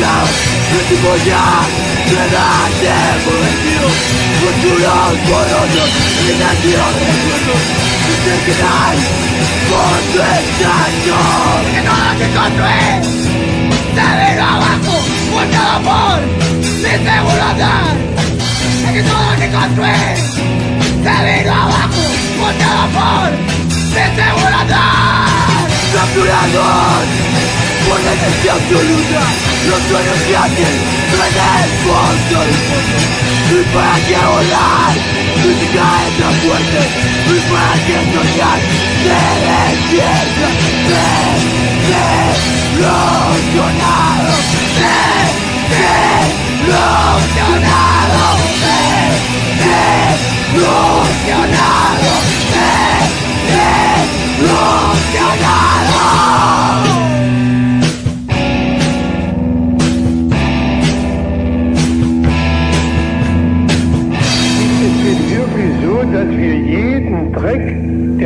Czekam, że ty moja Trenate prometido Futuro por otros Generación de sueños Tu terminal Por tu Que todo lo que construís Te vino abajo por Mi seguridad Es que todo lo que construís Te vino abajo por Mi seguridad Capturados la nación absoluta Los sueños grandes traen el fondo del fondo ¿Y para qué volar? Y si caes tan fuerte ¿Y para qué soñar? Se despierta Desilusionado Desilusionado Desilusionado Desilusionado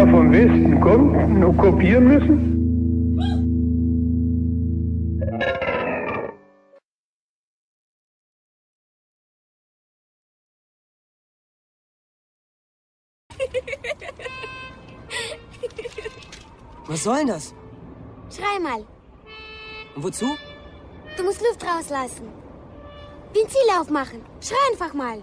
der vom Westen kommt, nur kopieren müssen? Was soll denn das? Schrei mal. Und wozu? Du musst Luft rauslassen. Den Ziel aufmachen. Schrei einfach mal.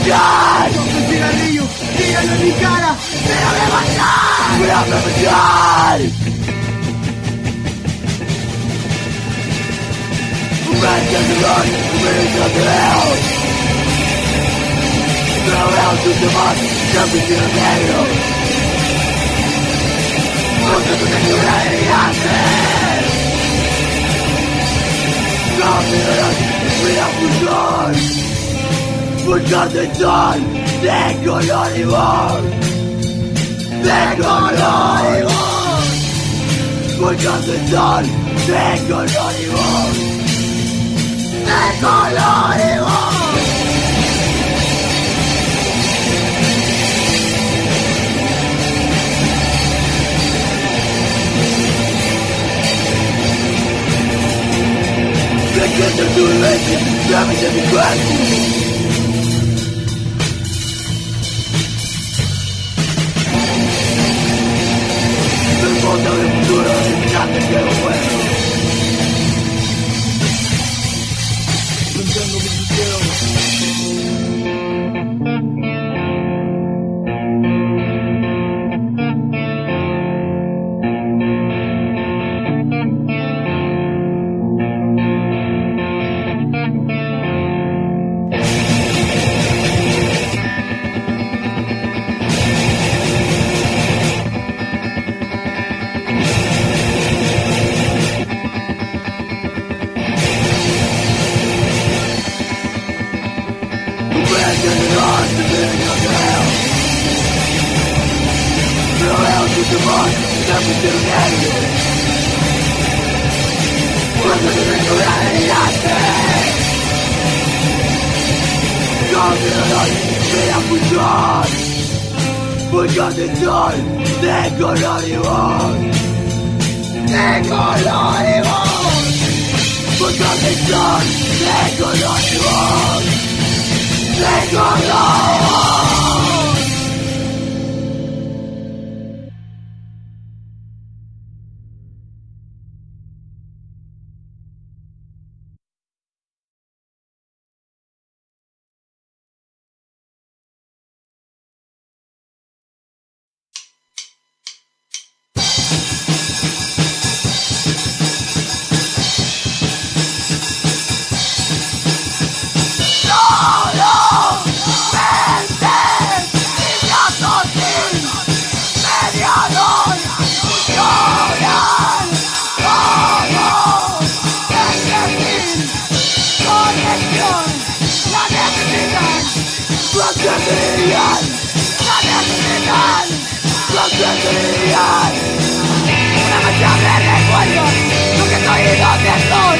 Mírame marchar Coge cigarrillo, mírame mi cara. Mírame marchar Mírame marchar Back in the run, bring up the hell Throw out to the mud, jumping to the barrel Look at the regularity of it Nothing else, we have to die Forgot the dawn, they could not evolve They could not evolve Forgot the dawn, they could not futuro, ya te quiero cambios de horario Cuando se venga adelante No me doy de apuntar Porque te estoy de color y voz De color y voz Porque te estoy Una mancha de recuerdos Nunca soy dónde estoy.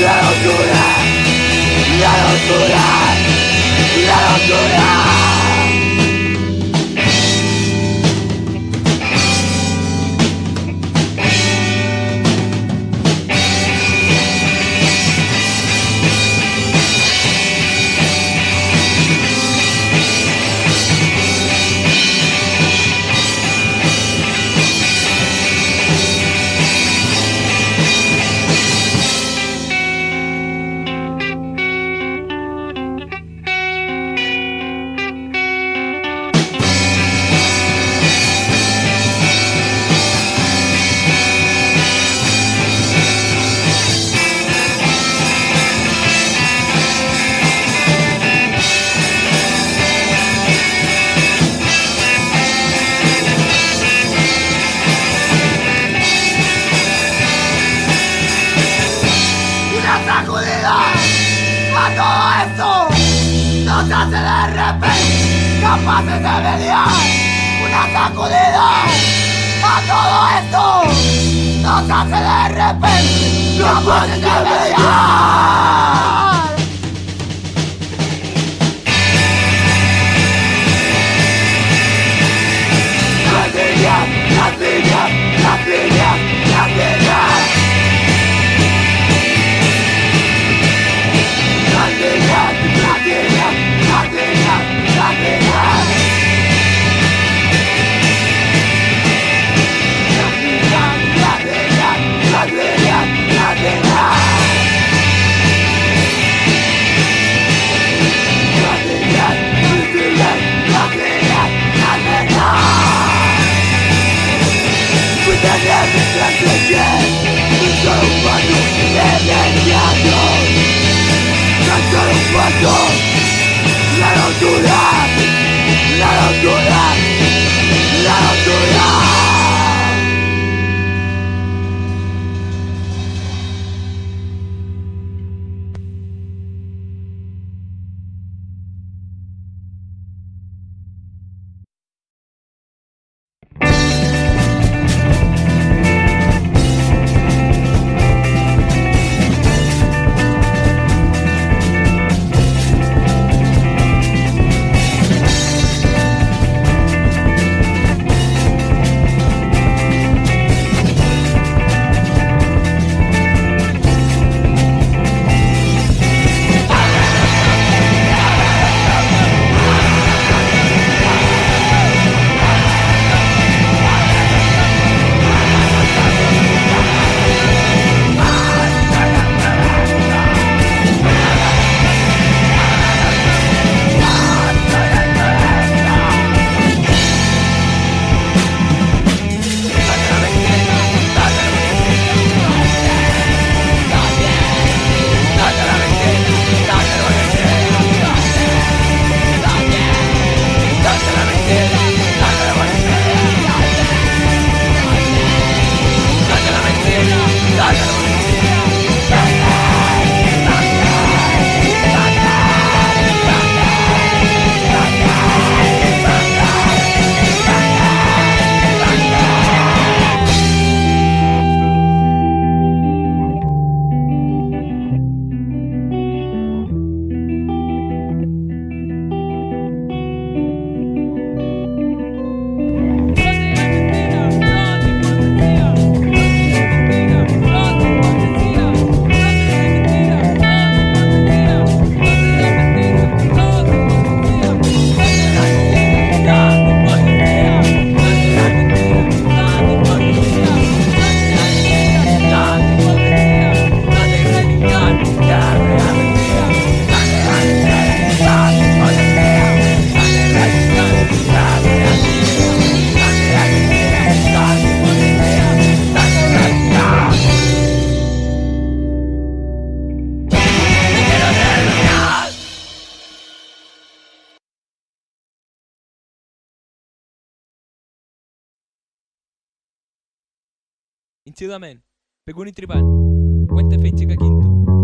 la locura, la locura, la locura. Insidamen, Peguni Tripan, Puente Feichica Quinto.